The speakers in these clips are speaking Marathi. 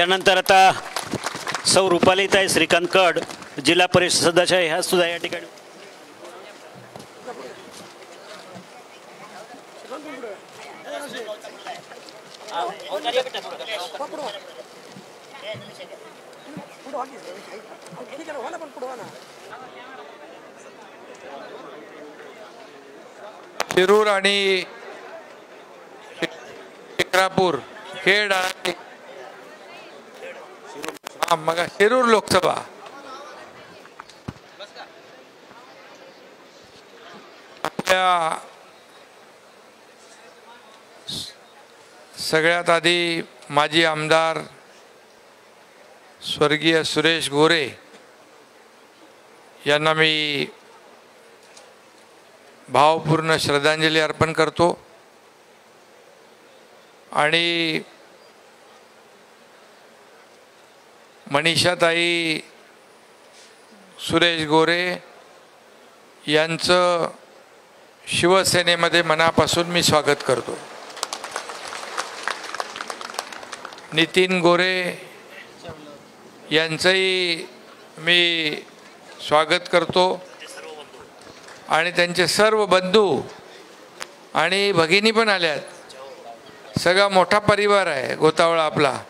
त्यानंतर आता सौ रुपालीताई श्रीकांत कड जिल्हा परिषद सदस्य आहे. ह्या सुद्धा या ठिकाणी. शिरूर आणि शिक्रापूर खेड आणि मग शिरूर लोकसभा. आपल्या सगळ्यात आधी माजी आमदार स्वर्गीय सुरेश गोरे यांना मी भावपूर्ण श्रद्धांजली अर्पण करतो. आणि मनीषाताई सुरेश गोरे यांचं शिवसेनेमध्ये मनापासून मी स्वागत करतो. नितीन गोरे यांचंही मी स्वागत करतो. आणि त्यांचे सर्व बंधू आणि भगिनी पण आल्यात. सगळा मोठा परिवार आहे गोतावळा आपला.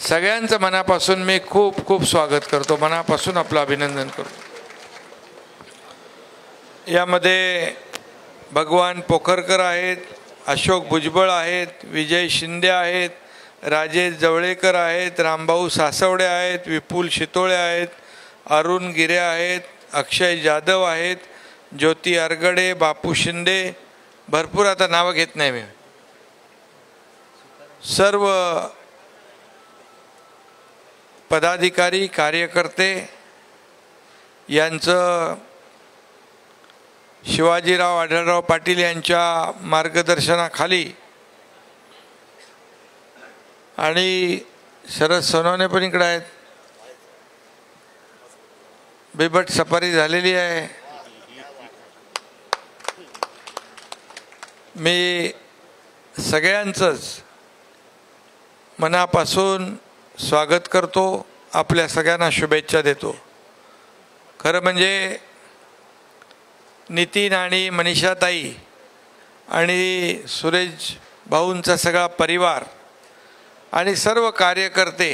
सगळ्यांचं मनापासून मी खूप खूप स्वागत करतो. मनापासून आपलं अभिनंदन करतो. यामध्ये भगवान पोखरकर आहेत अशोक भुजबळ आहेत विजय शिंदे आहेत राजेश जवळेकर आहेत रामभाऊ सासवडे आहेत विपुल शितोळे आहेत अरुण गिरे आहेत अक्षय जाधव आहेत ज्योती अरगडे बापू शिंदे. भरपूर आता नावं घेत नाही मी. सर्व पदाधिकारी कार्यकर्ते यांचं शिवाजीराव आढळराव पाटील यांच्या मार्गदर्शनाखाली आणि शरद सोनवणे पण इकडे आहेत. बिबट सफारी झालेली आहे. मी सगळ्यांचंच मनापासून स्वागत करतो आपल्या सगळ्यांना शुभेच्छा देतो. खरं म्हणजे नितीन आणि मनीषाताई आणि सुरेश भाऊंचा सगळा परिवार आणि सर्व कार्यकर्ते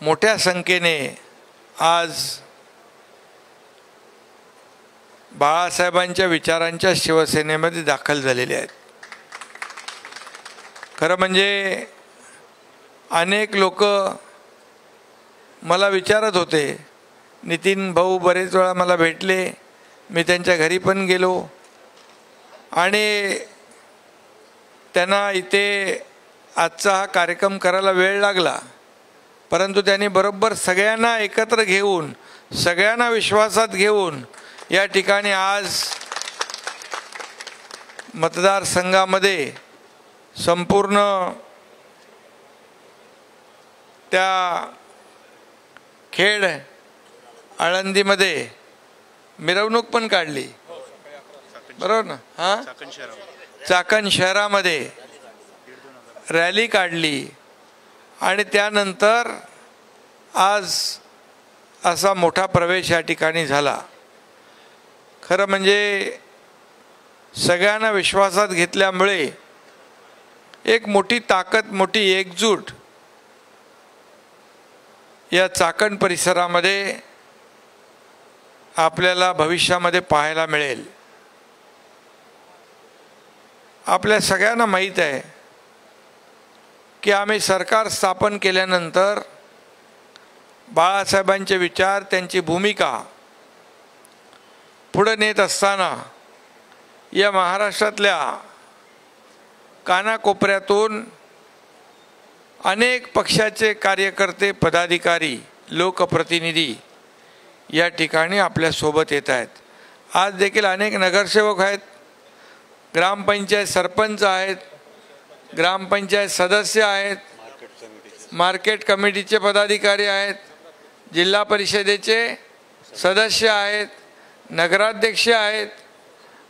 मोठ्या संख्येने आज बाळासाहेबांच्या विचारांच्या शिवसेनेमध्ये दाखल झालेले आहेत. खरं म्हणजे अनेक लोक मला विचारत होते नितीन भाऊ बरेच वेळा मला भेटले मी त्यांच्या घरी पण गेलो आणि त्यांना इथे आजचा हा कार्यक्रम करायला वेळ लागला. परंतु त्यांनी बरोबर सगळ्यांना एकत्र घेऊन सगळ्यांना विश्वासात घेऊन या ठिकाणी आज मतदारसंघामध्ये संपूर्ण त्या खेड आळंदीमध्ये मिरवणूक पण काढली. बरोबर ना? हां? चाकण शहरामध्ये रॅली काढली. आणि त्यानंतर आज असा मोठा प्रवेश या ठिकाणी झाला. खरं म्हणजे सगळ्यांना विश्वासात घेतल्यामुळे एक मोठी ताकद मोठी एकजूट या चाकण परिसरामध्ये आपल्याला भविष्यामध्ये पाहायला मिळेल. आपल्या सगळ्यांना माहीत आहे की आम्ही सरकार स्थापन केल्यानंतर बाळासाहेबांचे विचार त्यांची भूमिका पुढे नेत असताना या महाराष्ट्रातल्या कानाकोपऱ्यातून अनेक पक्षाचे कार्यकर्ते पदाधिकारी लोकप्रतिनिधी या ठिकाणी आपल्यासोबत येत आहेत. आज देखील अनेक नगरसेवक आहेत. ग्रामपंचायत सरपंच आहेत. ग्रामपंचायत सदस्य आहेत. मार्केट कमिटीचे पदाधिकारी आहेत. जिल्हा परिषदेचे सदस्य आहेत. नगराध्यक्ष आहेत.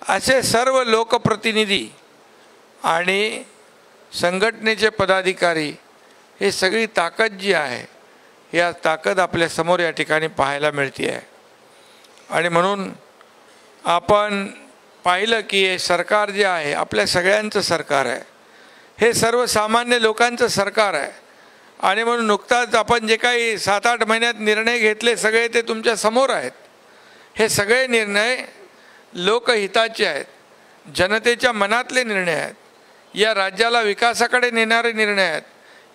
असे सर्व लोकप्रतिनिधी आणि संघटनेचे पदाधिकारी हे सगळी ताकद जी आहे या ताकद आपल्यासमोर या ठिकाणी पाहायला मिळते आहे आणि म्हणून आपण पाहिलं की हे सरकार जे आहे आपल्या सगळ्यांचं सरकार आहे. हे सर्वसामान्य लोकांचं सरकार आहे. आणि म्हणून नुकताच आपण जे काही सात आठ महिन्यात निर्णय घेतले सगळे ते तुमच्यासमोर आहेत. हे सगळे निर्णय लोकहिताचे आहेत. जनतेच्या मनातले निर्णय आहेत. या राज्याला विकासाकडे नेणारे निर्णय आहेत.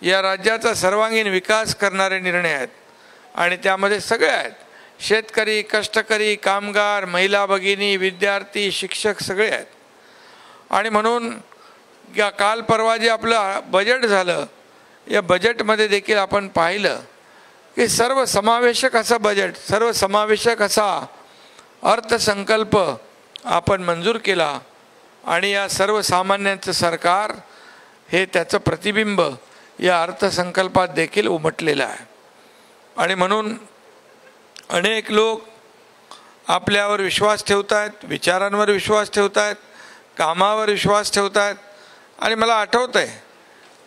या राज्याचा सर्वांगीण विकास करणारे निर्णय आहेत. आणि त्यामध्ये सगळे आहेत. शेतकरी कष्टकरी कामगार महिला भगिनी विद्यार्थी शिक्षक सगळे आहेत. आणि म्हणून या काल परवा जे आपलं बजेट झालं या बजेटमध्ये देखील आपण पाहिलं की सर्व समावेशक असा बजेट सर्व समावेशक असा अर्थसंकल्प आपण मंजूर केला. आणि या सर्वसामान्यांचं सरकार हे त्याचं प्रतिबिंब या अर्थसंकल्पात देखील उमटलेला आहे. आणि म्हणून अनेक लोक आपल्यावर विश्वास ठेवत आहेत विचारांवर विश्वास ठेवत आहेत कामावर विश्वास ठेवत आहेत आणि मला आठवतं आहे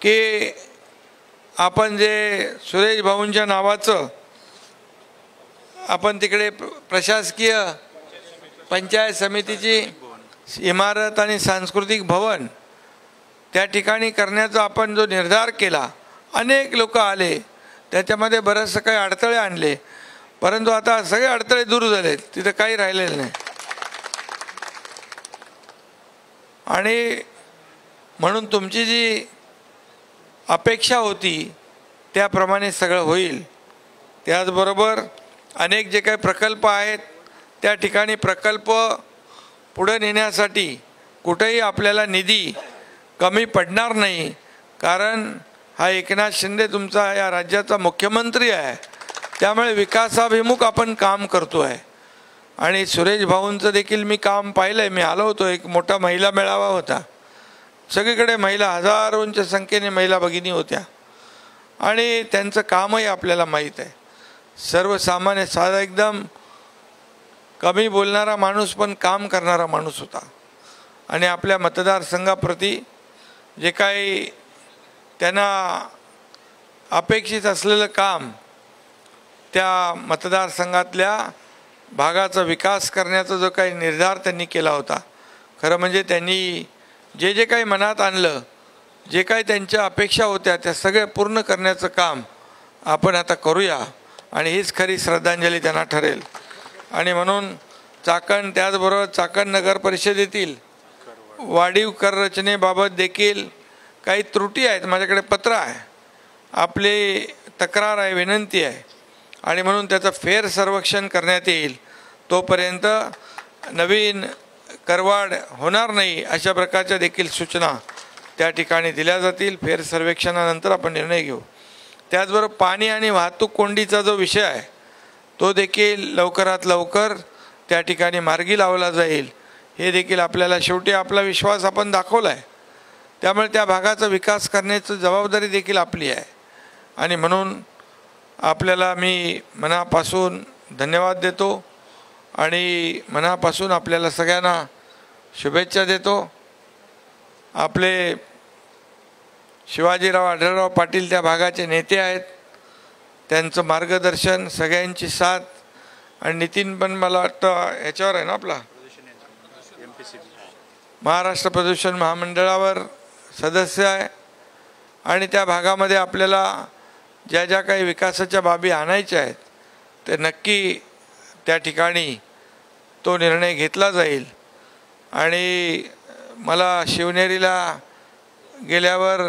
की आपण जे सुरेश भाऊंच्या नावाचं आपण तिकडे प्रशासकीय पंचायत समितीची इमारत आणि सांस्कृतिक भवन त्या ठिकाणी करण्याचा आपण जो निर्धार केला अनेक लोक आले. त्याच्यामध्ये बरेचसे काही अडथळे आणले. परंतु आता सगळे अडथळे दूर झालेत. तिथं काही राहिलेलं नाही. आणि म्हणून तुमची जी अपेक्षा होती त्याप्रमाणे सगळं होईल. त्याचबरोबर अनेक जे काही प्रकल्प आहेत त्या ठिकाणी प्रकल्प पुढे नेण्यासाठी कुठेही आपल्याला निधी कमी पडणार नाही. कारण हा एकनाथ शिंदे तुमचा या राज्याचा मुख्यमंत्री आहे. त्यामुळे विकासाभिमुख आपण काम करतो आहे आणि सुरेश भाऊंचं देखील मी काम पाहिलं आहे मी आलो होतो. एक मोठा महिला मेळावा होता. सगळीकडे महिला हजारोंच्या संख्येने महिला भगिनी होत्या. आणि त्यांचं कामही आपल्याला माहीत आहे. सर्वसामान्य साधा एकदम कमी बोलणारा माणूस पण काम करणारा माणूस होता. आणि आपल्या मतदारसंघाप्रती जे काही त्यांना अपेक्षित असलेलं काम त्या मतदारसंघातल्या भागाचा विकास करण्याचा जो काही निर्धार त्यांनी केला होता खरं म्हणजे त्यांनी जे जे काही मनात आणलं जे काही त्यांच्या अपेक्षा होत्या त्या सगळ्या पूर्ण करण्याचं काम आपण आता करूया आणि हीच खरी श्रद्धांजली त्यांना ठरेल. आणि म्हणून चाकण त्याचबरोबर चाकण नगर परिषदेतील वाढीव कर रचनेबाबत देखील काही त्रुटी आहेत. माझ्याकडे पत्र आहे. आपली तक्रार आहे विनंती आहे. आणि म्हणून त्याचं फेर सर्वेक्षण करण्यात येईल. तोपर्यंत नवीन करवाढ होणार नाही अशा प्रकारच्या देखील सूचना त्या ठिकाणी दिल्या जातील. फेर सर्वेक्षणानंतर आपण निर्णय घेऊ. त्याचबरोबर पाणी आणि वाहतूक कोंडीचा जो विषय आहे तो देखील लवकरात लवकर त्या ठिकाणी मार्गी लावला जाईल. हे देखील आपल्याला शेवटी आपला विश्वास आपण दाखवला आहे त्यामुळे त्या भागाचा विकास करण्याची जबाबदारी देखील आपली आहे. आणि म्हणून आपल्याला मी मनापासून धन्यवाद देतो आणि मनापासून आपल्याला सगळ्यांना शुभेच्छा देतो. आपले शिवाजीराव आढळराव पाटील त्या भागाचे नेते आहेत. त्यांचं मार्गदर्शन सगळ्यांची साथ. आणि नितीन पण मला वाटतं ह्याच्यावर आहे ना आपला? महाराष्ट्र प्रदूषण महामंडळावर सदस्य आहे. आणि त्या भागामध्ये आपल्याला ज्या ज्या काही विकासाच्या बाबी आणायच्या आहेत ते नक्की त्या ठिकाणी तो निर्णय घेतला जाईल. आणि मला शिवनेरीला गेल्यावर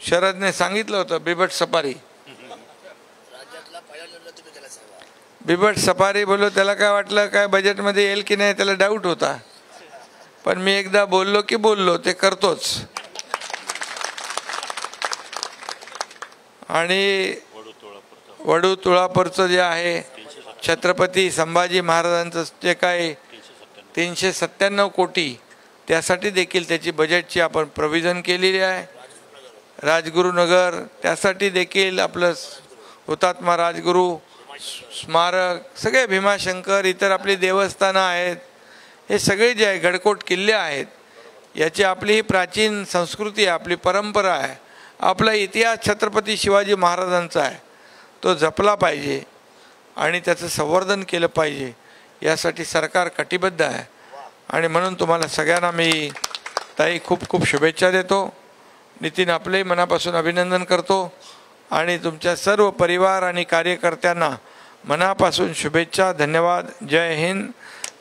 शरदने सांगितलं होतं बिबट सफारी बिबट सफारी बोललो त्याला काय वाटलं काय बजेटमध्ये येईल की नाही त्याला डाऊट होता. पण मी एकदा बोललो की बोललो ते करतोच. आणि वडू तुळापूरचं जे आहे छत्रपती संभाजी महाराजांचं जे काय तीनशे सत्त्याण्णव कोटी त्यासाठी देखील त्याची बजेटची आपण प्रविजन केलेली आहे. राजगुरुनगर त्यासाठी देखील आपलं हुतात्मा राजगुरू स्मारक सगळे भीमाशंकर इतर आपली देवस्थानं आहेत. हे सगळे जे आहे गडकोट किल्ले आहेत याची आपली ही प्राचीन संस्कृती आहे आपली परंपरा आहे. आपला इतिहास छत्रपती शिवाजी महाराजांचा आहे. तो जपला पाहिजे आणि त्याचं संवर्धन केलं पाहिजे यासाठी सरकार कटिबद्ध आहे. आणि म्हणून तुम्हाला सगळ्यांना मी ताई खूप खूप शुभेच्छा देतो. नितीन आपले मनापासून अभिनंदन करतो. आणि तुमच्या सर्व परिवार आणि कार्यकर्त्यांना मनापासून शुभेच्छा धन्यवाद जय हिंद.